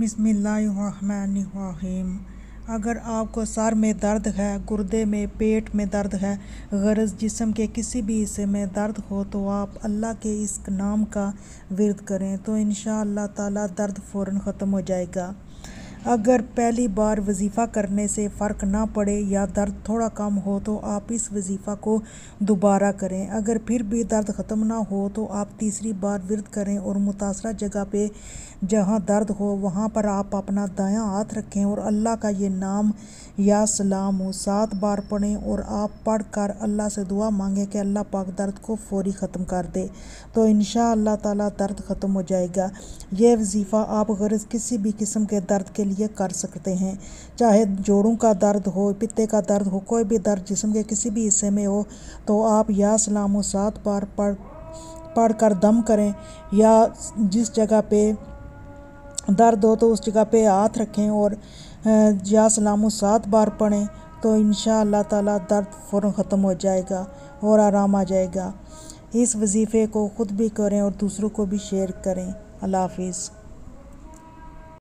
बिस्मिल्लाहिर्रहमानिर्रहीम। अगर आपको सर में दर्द है, गुर्दे में, पेट में दर्द है, गरज जिसम के किसी भी हिस्से में दर्द हो तो आप अल्लाह के इस नाम का विरद करें तो इन ताला दर्द फ़ौर ख़त्म हो जाएगा। अगर पहली बार वजीफ़ा करने से फ़र्क ना पड़े या दर्द थोड़ा कम हो तो आप इस वजीफ़ा को दोबारा करें। अगर फिर भी दर्द ख़त्म ना हो तो आप तीसरी बार विरद करें और मुतासर जगह पे जहाँ दर्द हो, वहाँ पर आप अपना दायां हाथ रखें और अल्लाह का ये नाम या सलाम हो। सात बार पढ़ें और आप पढ़ कर अल्लाह से दुआ मांगें कि अल्लाह पाक दर्द को फौरी ख़त्म कर दे तो इन ताला दर्द ख़त्म हो जाएगा। यह वजीफ़ा आप गरज किसी भी किस्म के दर्द के लिए कर सकते हैं। चाहे जोड़ों का दर्द हो, पित्ते का दर्द हो, कोई भी दर्द जिसम के किसी भी हिस्से में हो तो आप या सलाम सात बार पढ़ पढ़ कर दम करें या जिस जगह पे दर्द हो तो उस जगह पे हाथ रखें और या सलाम सात बार पढ़ें तो इन ताला दर्द फ़ौर ख़त्म हो जाएगा और आराम आ जाएगा। इस वजीफ़े को ख़ुद भी करें और दूसरों को भी शेयर करें। अल्लाह हाफिज़।